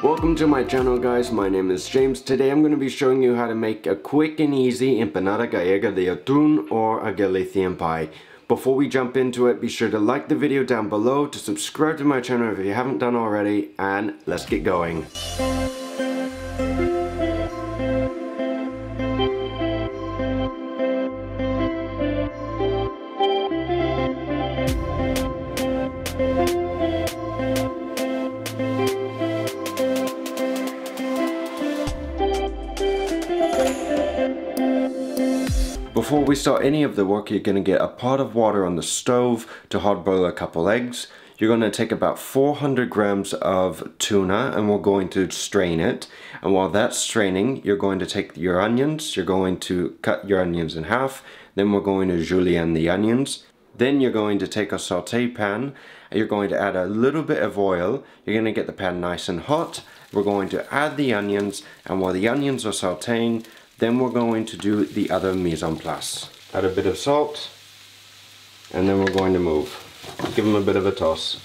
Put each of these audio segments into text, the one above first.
Welcome to my channel guys, my name is James. Today I'm going to be showing you how to make a quick and easy empanada gallega de atún or a Galician pie. Before we jump into it, be sure to like the video down below, to subscribe to my channel if you haven't done already, and let's get going. Before we start any of the work, you're going to get a pot of water on the stove to hard boil a couple eggs. You're going to take about 400 grams of tuna and we're going to strain it. And while that's straining, you're going to take your onions, you're going to cut your onions in half, then we're going to julienne the onions. Then you're going to take a saute pan, you're going to add a little bit of oil, you're going to get the pan nice and hot, we're going to add the onions, and while the onions are sauteing, then we're going to do the other mise en place. Add a bit of salt, and then we're going to move. Give them a bit of a toss.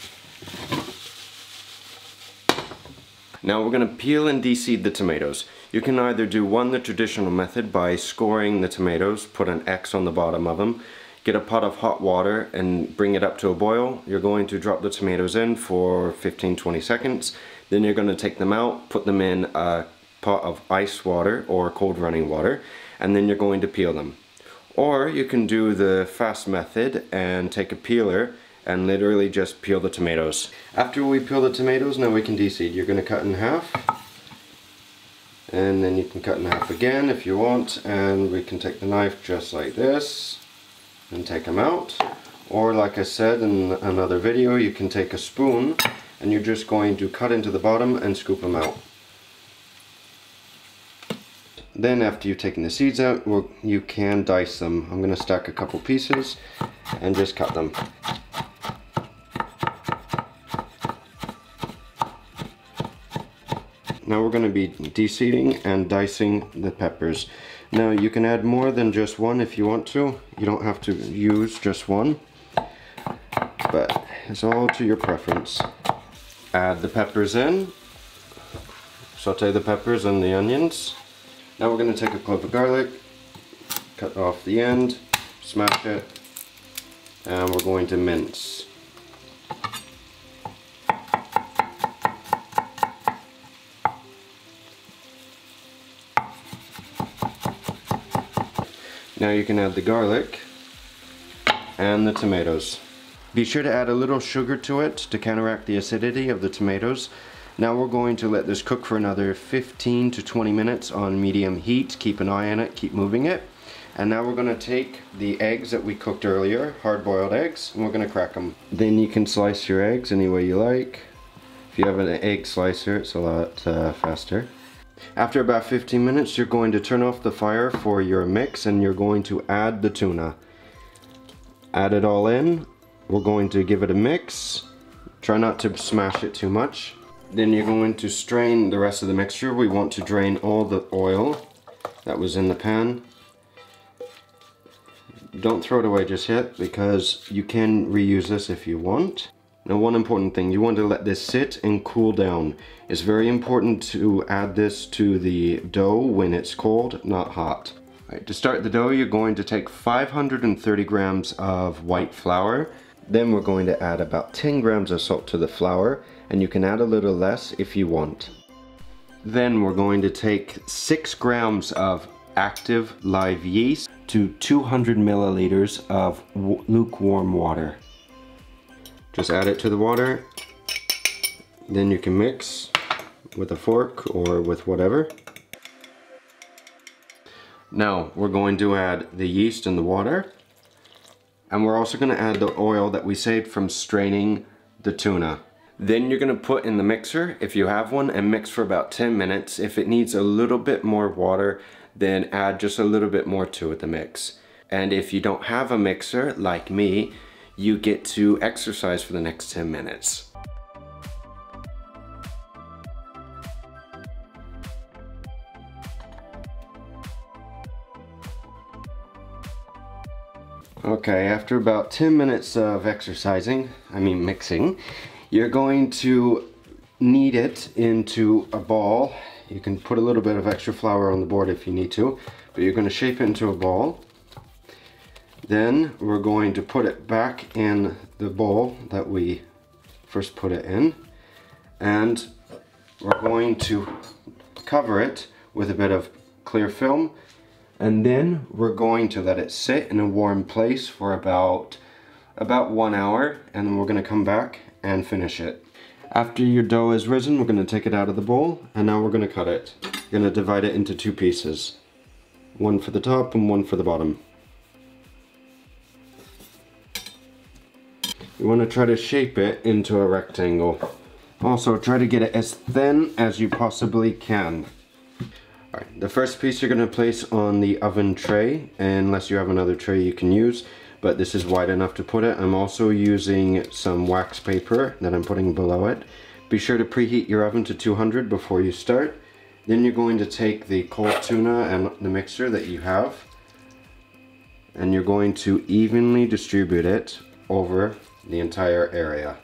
Now we're going to peel and deseed the tomatoes. You can either do one the traditional method by scoring the tomatoes, put an X on the bottom of them, get a pot of hot water and bring it up to a boil. You're going to drop the tomatoes in for 15-20 seconds. Then you're going to take them out, put them in a pot of ice water or cold running water and then you're going to peel them. Or you can do the fast method and take a peeler and literally just peel the tomatoes. After we peel the tomatoes, now we can deseed. You're going to cut in half and then you can cut in half again if you want and we can take the knife just like this and take them out. Or like I said in another video, you can take a spoon and you're just going to cut into the bottom and scoop them out. Then after you've taken the seeds out, well, you can dice them. I'm going to stack a couple pieces and just cut them. Now we're going to be deseeding and dicing the peppers. Now you can add more than just one if you want to. You don't have to use just one. But it's all to your preference. Add the peppers in. Saute the peppers and the onions. Now we're going to take a clove of garlic, cut off the end, smash it, and we're going to mince. Now you can add the garlic and the tomatoes. Be sure to add a little sugar to it to counteract the acidity of the tomatoes now we're going to let this cook for another 15 to 20 minutes on medium heat. Keep an eye on it, keep moving it. And now we're going to take the eggs that we cooked earlier, hard-boiled eggs, and we're going to crack them. Then you can slice your eggs any way you like. If you have an egg slicer, it's a lot uh, faster. After about 15 minutes, you're going to turn off the fire for your mix and you're going to add the tuna. Add it all in. We're going to give it a mix. Try not to smash it too much. Then you're going to strain the rest of the mixture. We want to drain all the oil that was in the pan. Don't throw it away just yet because you can reuse this if you want. Now one important thing, you want to let this sit and cool down. It's very important to add this to the dough when it's cold, not hot. Right, to start the dough, you're going to take 530 grams of white flour. Then we're going to add about 10 grams of salt to the flour and you can add a little less if you want. Then we're going to take 6 grams of active live yeast to 200 milliliters of lukewarm water. Just add it to the water, then you can mix with a fork or with whatever. Now we're going to add the yeast and the water and we're also going to add the oil that we saved from straining the tuna. Then you're gonna put in the mixer, if you have one, and mix for about 10 minutes. If it needs a little bit more water, then add just a little bit more to it, the mix. And if you don't have a mixer, like me, you get to exercise for the next 10 minutes. Okay, after about 10 minutes of exercising, I mean mixing, you're going to knead it into a ball. You can put a little bit of extra flour on the board if you need to, but you're going to shape it into a ball. Then we're going to put it back in the bowl that we first put it in. And we're going to cover it with a bit of clear film and then we're going to let it sit in a warm place for about about one hour and then we're going to come back and finish it. After your dough is risen we're going to take it out of the bowl and now we're going to cut it. You're going to divide it into two pieces. One for the top and one for the bottom. You want to try to shape it into a rectangle. Also try to get it as thin as you possibly can. Alright, the first piece you're going to place on the oven tray, unless you have another tray you can use, but this is wide enough to put it. I'm also using some wax paper that I'm putting below it. Be sure to preheat your oven to 200 before you start. Then you're going to take the cold tuna and the mixture that you have, and you're going to evenly distribute it over the entire area.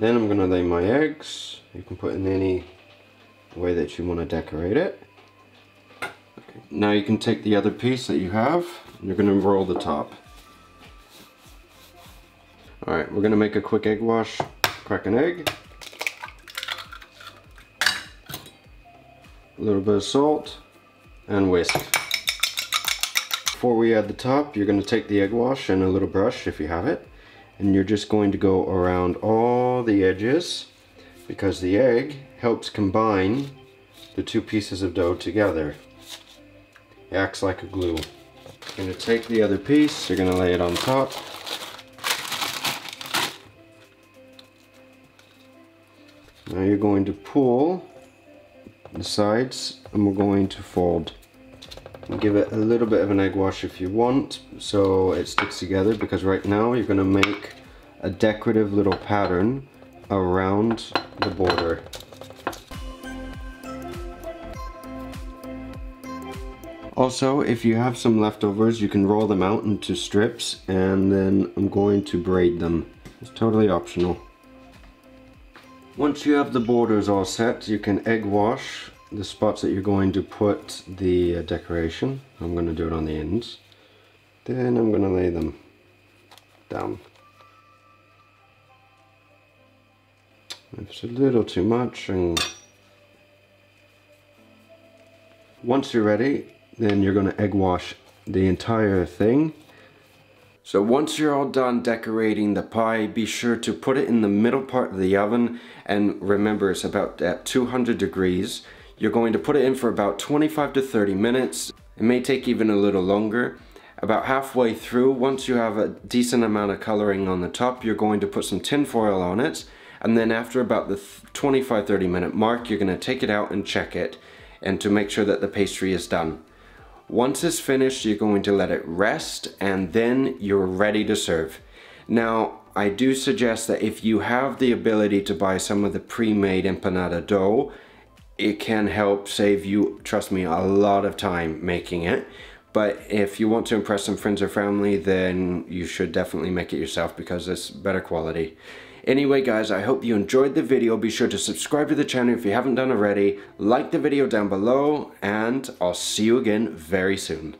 Then I'm going to lay my eggs. You can put in any way that you want to decorate it. Okay. Now you can take the other piece that you have and you're going to roll the top. Alright, we're going to make a quick egg wash. Crack an egg. A little bit of salt and whisk. Before we add the top, you're going to take the egg wash and a little brush if you have it and you're just going to go around all the edges because the egg helps combine the two pieces of dough together. It acts like a glue. You're going to take the other piece, you're going to lay it on top. Now you're going to pull the sides and we're going to fold give it a little bit of an egg wash if you want so it sticks together because right now you're going to make a decorative little pattern around the border. Also, if you have some leftovers, you can roll them out into strips and then I'm going to braid them. It's totally optional. Once you have the borders all set, you can egg wash the spots that you're going to put the uh, decoration. I'm going to do it on the ends. Then I'm going to lay them down. It's a little too much and once you're ready then you're going to egg wash the entire thing. So once you're all done decorating the pie, be sure to put it in the middle part of the oven and remember it's about at 200 degrees you're going to put it in for about 25 to 30 minutes. It may take even a little longer. About halfway through, once you have a decent amount of coloring on the top, you're going to put some tin foil on it. And then after about the 25-30 minute mark, you're going to take it out and check it and to make sure that the pastry is done. Once it's finished, you're going to let it rest and then you're ready to serve. Now, I do suggest that if you have the ability to buy some of the pre-made empanada dough, it can help save you, trust me, a lot of time making it. But if you want to impress some friends or family, then you should definitely make it yourself because it's better quality. Anyway guys, I hope you enjoyed the video. Be sure to subscribe to the channel if you haven't done already. Like the video down below and I'll see you again very soon.